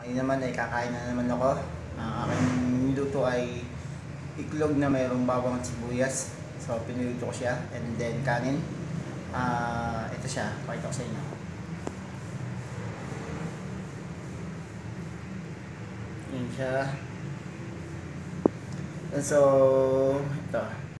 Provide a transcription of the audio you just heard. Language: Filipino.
Ngayon naman ay kakain na naman ako. Ang aking niluto ay iklog na mayroong bawang at sibuyas. So, pinuluto ko siya. And then, kanin. Ah, ito siya. Pakita ko sa inyo. Yan siya. And so, ito.